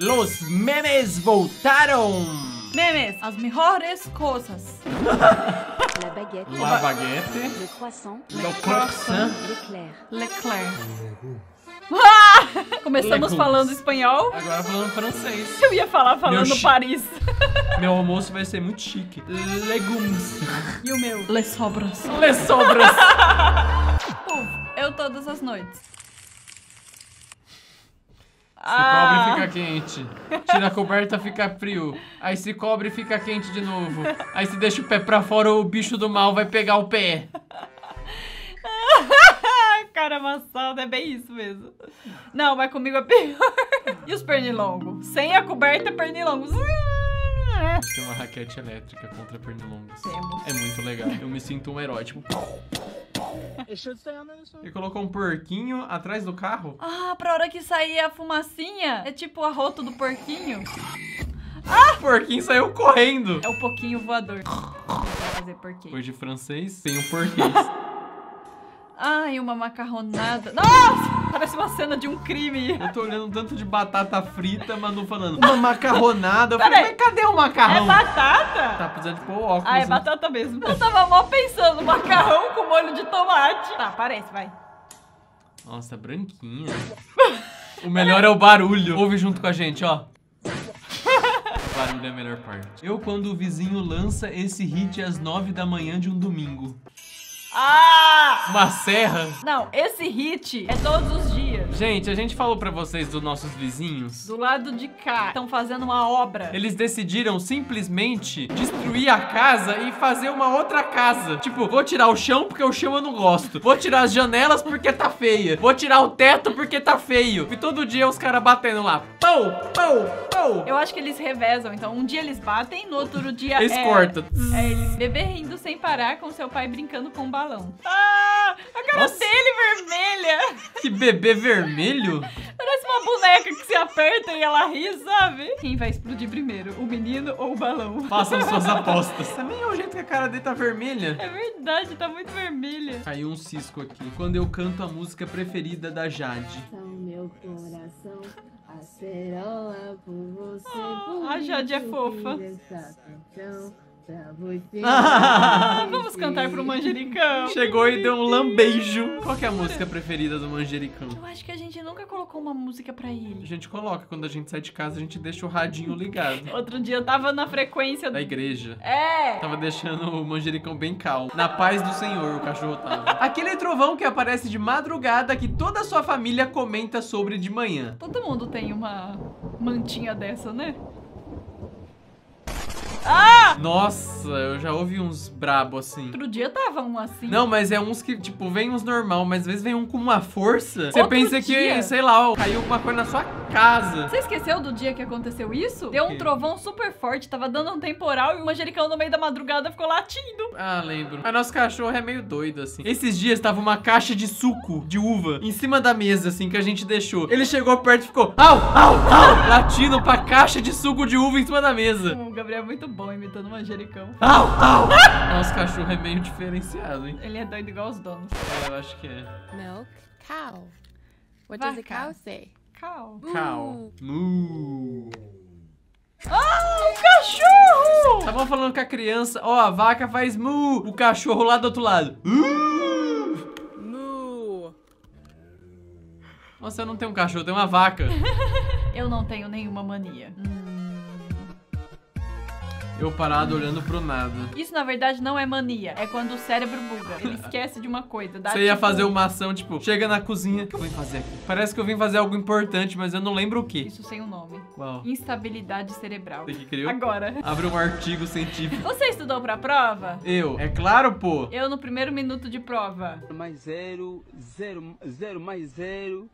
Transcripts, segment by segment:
Los memes voltaram! Memes, as melhores coisas. La baguette, La baguette, le croissant, le croissant, l'éclair. Leclerc. Ah! Começamos Legumes. falando espanhol. agora falando francês. Eu ia falar falando chi- Paris. Meu almoço vai ser muito chique. Legumes. E o meu? Les sobras. Les sobras. Eu todas as noites. Se cobre fica quente. Tira a coberta fica frio. Aí se cobre fica quente de novo. Aí se deixa o pé pra fora, o bicho do mal vai pegar o pé. Ah, cara amassado, é bem isso mesmo. Não, mas comigo é pior. E os pernilongos? Sem a coberta, pernilongos. Tem uma raquete elétrica contra pernilongos. Temos. É muito legal. Eu me sinto um herói. Tipo, ele colocou um porquinho atrás do carro. Ah, pra hora que sair a fumacinha, é tipo o arroto do porquinho. O porquinho saiu correndo. É o pouquinho voador. Fazer porquinho. Depois de francês, tem um porquês. Ai, uma macarronada. Nossa! Parece uma cena de um crime. Eu tô olhando tanto de batata frita, Manu falando uma macarronada. Eu falei, mas cadê o É macarrão? batata? Tá precisando de pôr óculos. Ah, é né? batata mesmo. Eu tava mal pensando, macarrão com molho de tomate. Tá, parece, vai. Nossa, branquinha. O melhor é o barulho. Ouve junto com a gente, ó. O barulho é a melhor parte. Eu, quando o vizinho lança esse hit às nove da manhã de um domingo. Ah! Uma serra. Não, esse hit é todos os dias. Gente, a gente falou pra vocês dos nossos vizinhos. Do lado de cá, estão fazendo uma obra. Eles decidiram simplesmente destruir a casa e fazer uma outra casa. Tipo, vou tirar o chão porque o chão eu não gosto. Vou tirar as janelas porque tá feia. Vou tirar o teto porque tá feio. E todo dia os caras batendo lá. Pau, pau, pau. Eu acho que eles revezam, então um dia eles batem, no outro dia Eles é... cortam. É eles bebê rindo sem parar com seu pai brincando com um balão. Ah! A cara Nossa. dele vermelha! Que bebê vermelho? Parece uma boneca que se aperta e ela ri, sabe? Quem vai explodir primeiro, o menino ou o balão? Façam suas apostas. Também é o jeito que a cara dele tá vermelha. É verdade, tá muito vermelha. Caiu um cisco aqui. Quando eu canto a música preferida da Jade. Meu coração acerola por você. Ah, por a Jade é fofa. canção pra você. Ah, vamos cantar pro manjericão. Chegou e deu um lambejo. Qual que é a música preferida do Manjericão? Eu acho que a gente nunca colocou uma música pra A ele. gente coloca quando a gente sai de casa, a gente deixa o radinho ligado. Outro dia eu tava na frequência Da igreja. É! Tava deixando o manjericão bem calmo. Na paz do Senhor, o cachorro tava. Aquele trovão que aparece de madrugada que toda a sua família comenta sobre de manhã. Todo mundo tem uma mantinha dessa, né? Ah! Nossa, eu já ouvi uns brabo assim. Outro dia tava um assim. Não, mas é uns que, tipo, vem uns normal, mas às vezes vem um com uma força. Você pensa que, dia- sei lá, ó, caiu alguma coisa na sua casa. Você esqueceu do dia que aconteceu isso? Deu um trovão super forte, tava dando um temporal e o manjericão no meio da madrugada ficou latindo. Ah, lembro. Mas nosso cachorro é meio doido, assim. Esses dias tava uma caixa de suco de uva em cima da mesa, assim, que a gente deixou. Ele chegou perto e ficou au, au, au, latindo pra caixa de suco de uva em cima da mesa. O Gabriel é muito bom imitando o manjericão. Au, au. Nosso cachorro é meio diferenciado, hein? Ele é doido igual os donos. É, eu acho que é. Milk cow. What does a Vaca. cow say? Cal. Cow. Mu. Ah, o cachorro! Tava falando com a criança, ó, a vaca faz mu, o cachorro lá do outro lado. Uh. Moo. Nossa, eu não tenho um cachorro, eu tenho uma vaca. Eu não tenho nenhuma mania. Hum. Eu parado olhando pro nada. Isso, na verdade, não é mania. É quando o cérebro buga. Ele esquece de uma coisa. Dá, Você ia tipo, fazer uma ação, tipo, chega na cozinha. O que eu vim fazer aqui? Parece que eu vim fazer algo importante, mas eu não lembro o que. Isso sem o nome. Qual? Instabilidade cerebral. Você que criou? Agora. Abre um artigo científico. Você estudou pra prova? Eu. É claro, pô. Eu no primeiro minuto de prova. mais zero, zero, zero mais zero,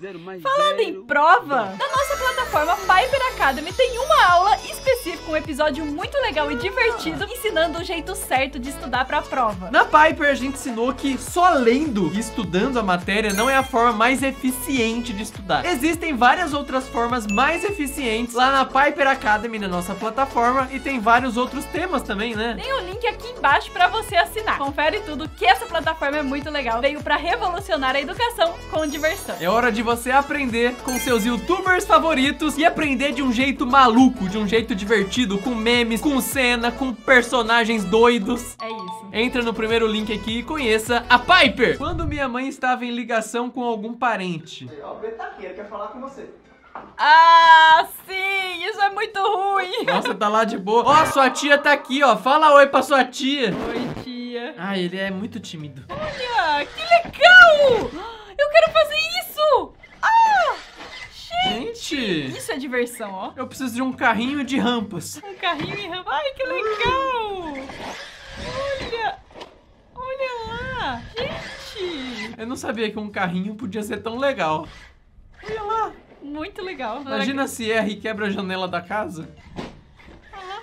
zero mais Falando zero. em prova, na nossa plataforma Piper Academy tem uma aula específica, um episódio muito legal e divertido, ensinando o jeito certo de estudar pra prova. Na Piper a gente ensinou que só lendo e estudando a matéria não é a forma mais eficiente de estudar. Existem várias outras formas mais eficientes lá na Piper Academy, na nossa plataforma, e tem vários outros temas também, né? Tem o link aqui embaixo pra você assinar. Confere tudo que essa plataforma é muito legal. Veio pra revolucionar a educação com diversão. É hora de você aprender com seus youtubers favoritos e aprender de um jeito maluco, de um jeito divertido, com memes, com cena, com personagens doidos. É isso. Entra no primeiro link aqui e conheça a Piper. Quando minha mãe estava em ligação com algum parente. Ó, o Betaqueira quer falar com você. Ah, sim! Isso é muito ruim! Nossa, tá lá de boa. Ó, sua tia tá aqui, ó. Fala oi pra sua tia. Oi, tia. Ah, ele é muito tímido. Olha, que legal! Eu quero fazer isso! Gente, Isso é diversão, ó. eu preciso de um carrinho de rampas. Um carrinho em rampa. Ai, que legal! Olha! Olha lá! Gente! Eu não sabia que um carrinho podia ser tão legal. Olha lá. Muito legal. Imagina se e quebra a janela da casa.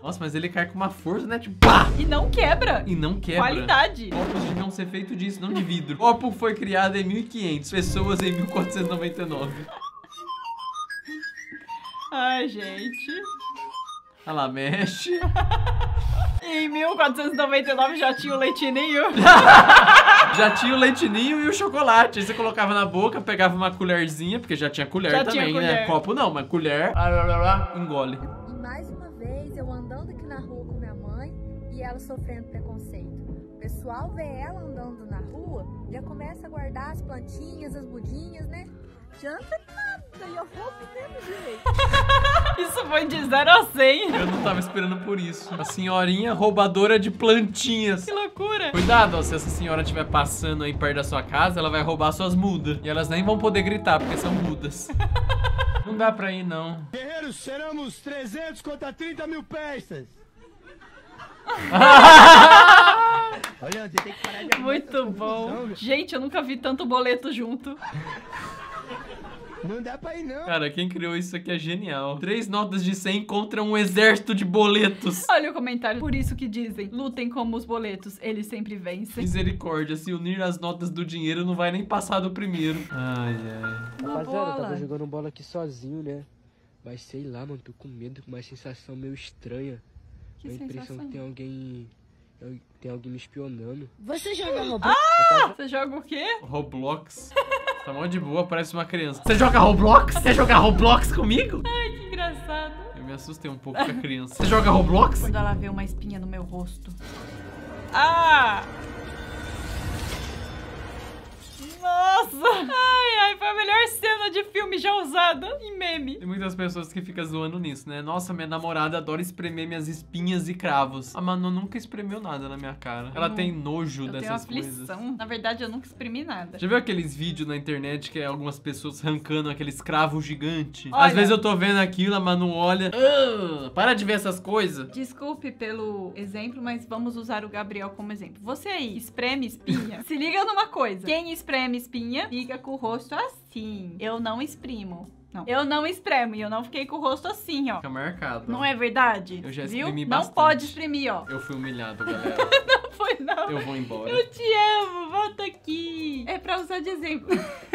Nossa, mas ele cai com uma força, né? Tipo, pá! E não quebra. E não quebra. Qualidade. Copos deviam ser feito disso, não de vidro. Copo foi criado em 1500, pessoas em 1499. Ai, gente. Olha lá, mexe. Em 1499 já tinha o leitinho. Já tinha o leitinho e o chocolate. Aí você colocava na boca, pegava uma colherzinha, porque já tinha colher Já também, tinha né? colher. Copo não, mas colher. Engole. E mais uma vez, eu andando aqui na rua com minha mãe e ela sofrendo preconceito. O pessoal vê ela andando na rua, já começa a guardar as plantinhas, as mudinhas, né? Nada, e. Isso foi de 0 a 100. Eu não tava esperando por isso. A senhorinha roubadora de plantinhas. Que loucura. Cuidado, ó, se essa senhora estiver passando aí perto da sua casa, ela vai roubar suas mudas. E elas nem vão poder gritar, porque são mudas. Não dá pra ir, não. Guerreiros, seremos 300 contra 30 mil peças. Olha, você tem que parar de Muito bom. confusão. Gente, eu nunca vi tanto boleto junto. Não dá pra ir, não. Cara, quem criou isso aqui é genial. Três notas de 100 contra um exército de boletos. Olha o comentário. Por isso que dizem, lutem como os boletos, eles sempre vencem. Misericórdia, se unir as notas do dinheiro não vai nem passar do primeiro. Ai, ai. Uma Rapaziada, eu bola. tava jogando bola aqui sozinho, né? Mas sei lá, mano, tô com medo, com uma sensação meio estranha. Que a impressão sensação. que tem alguém. Tem alguém me espionando. Você joga Roblox? Você joga o quê? Roblox. Tá mó de boa, parece uma criança. Você joga Roblox? Quer jogar Roblox comigo? Ai, que engraçado. Eu me assustei um pouco com a criança. Você joga Roblox? Quando ela vê uma espinha no meu rosto. Ah! Filme já usada em meme. Tem muitas pessoas que ficam zoando nisso, né? Nossa, minha namorada adora espremer minhas espinhas e cravos. A Manu nunca espremeu nada na minha cara. Ela tem nojo Eu tenho dessas coisas. aflição. Na verdade, eu nunca exprimi nada. Já viu aqueles vídeos na internet que é algumas pessoas arrancando aqueles cravos gigantes? Olha. Às vezes eu tô vendo aquilo, a Manu olha. "Ah, para de ver essas coisas. Desculpe pelo exemplo, mas vamos usar o Gabriel como exemplo. Você aí, espreme espinha. Se liga numa coisa. Quem espreme espinha, fica com o rosto assim. Eu não exprimo. Não. Eu não espremo e eu não fiquei com o rosto assim, ó. Fica marcado. Não é verdade? Eu já Viu? espremi Não bastante. pode exprimir, ó. Eu fui humilhado, galera. Não foi, não. Eu vou embora. Eu te amo, volta aqui. É pra usar de exemplo.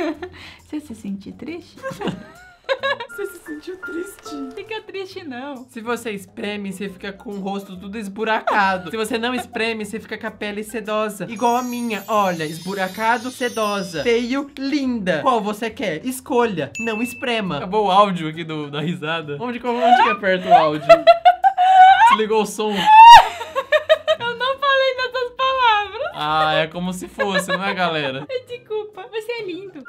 Você se sentir triste? Você se sentiu triste? Fica triste, não. Se você espreme, você fica com o rosto tudo esburacado. Se você não espreme, você fica com a pele sedosa. Igual a minha. Olha, esburacado, sedosa. Feio, linda. Qual você quer? Escolha. Não esprema. Acabou o áudio aqui do, da risada. Onde, onde que aperta o áudio? Desligou o som. Eu não falei nessas palavras. Ah, é como se fosse, não é, galera?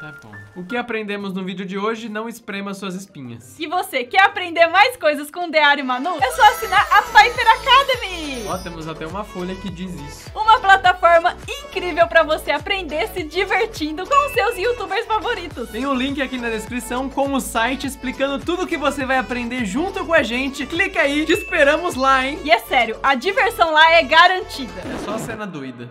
Tá bom. O que aprendemos no vídeo de hoje? Não esprema suas espinhas. Se você quer aprender mais coisas com o Diário Manu, é só assinar a Piper Academy. Ó, temos até uma folha que diz isso. Uma plataforma incrível pra você aprender se divertindo com os seus youtubers favoritos. Tem um link aqui na descrição com o site explicando tudo que você vai aprender junto com a gente. Clica aí, te esperamos lá, hein? E é sério, a diversão lá é garantida. É só cena doida.